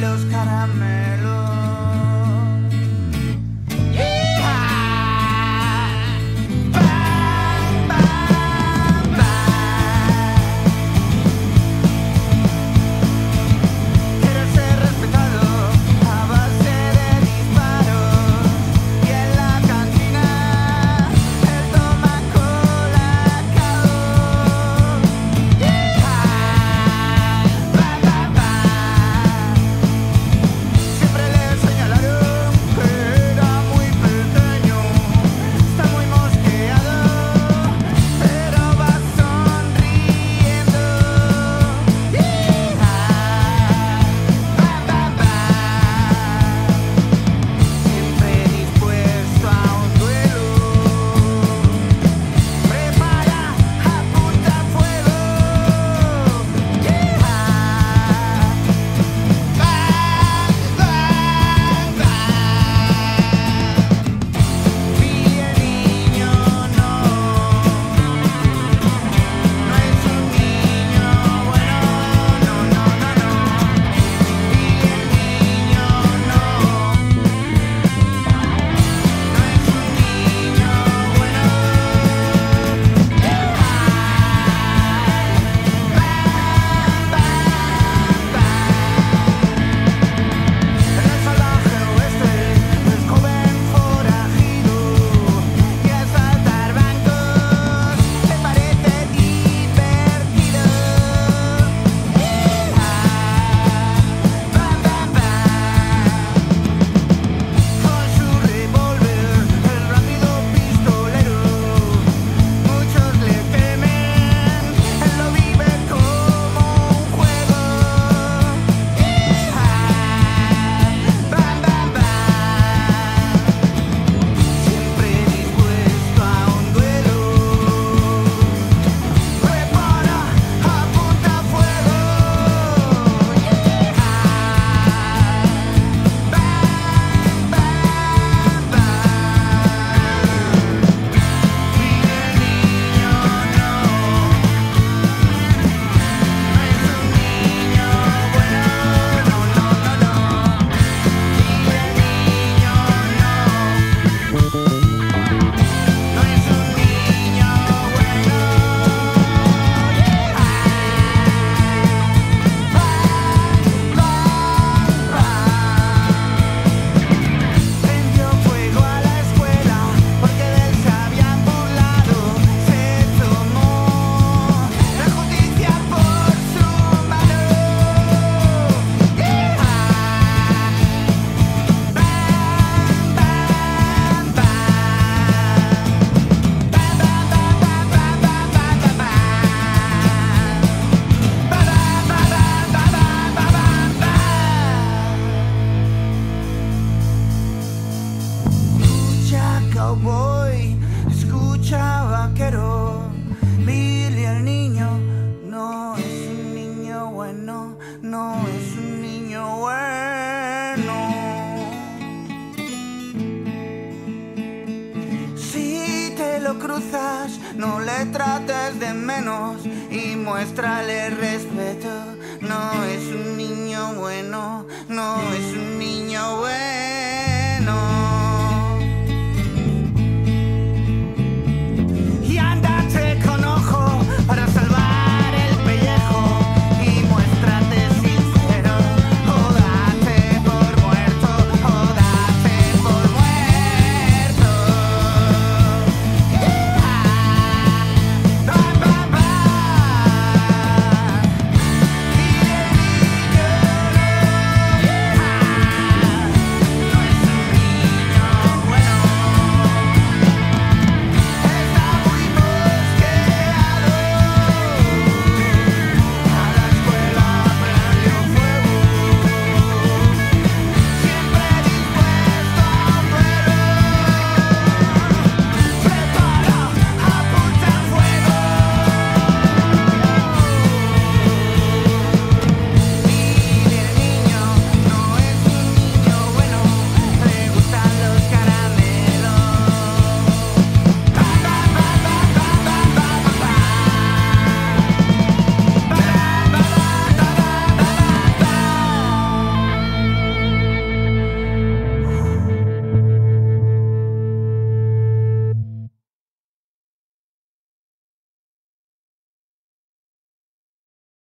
los Si te lo cruzas, no le trates de menos y muéstrale respeto. No es un niño bueno, no es un niño bueno.